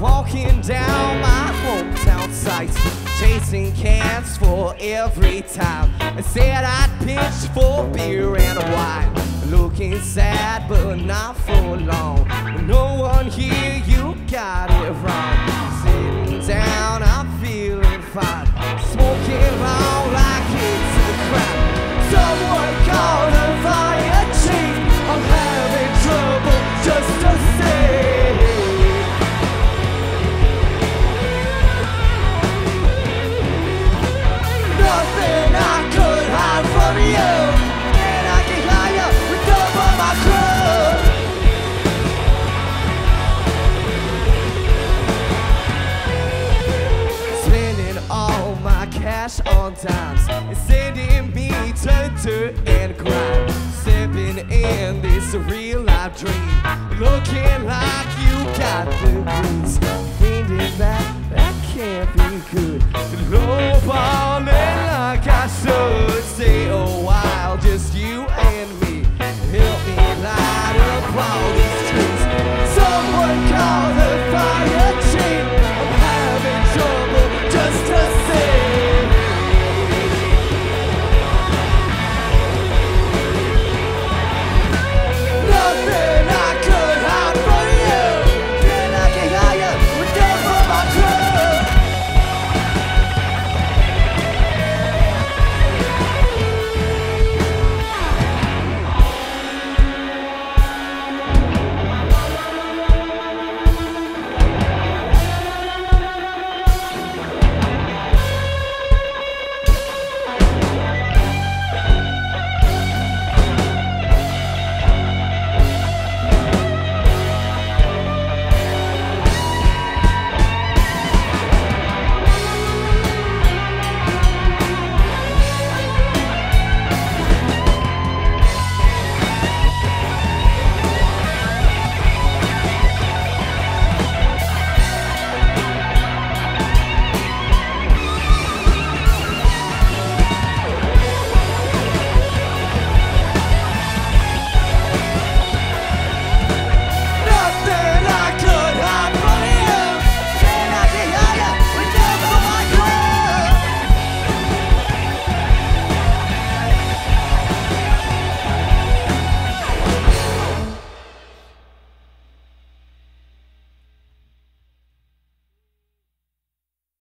walking down my hometown sights, chasing cans for every time. I said I'd pitch for beer and wine, looking sad but not for long. No one here, you got. My cash on dimes and sending me to dirt and grime. Stepping in this real life dream, looking like you got the back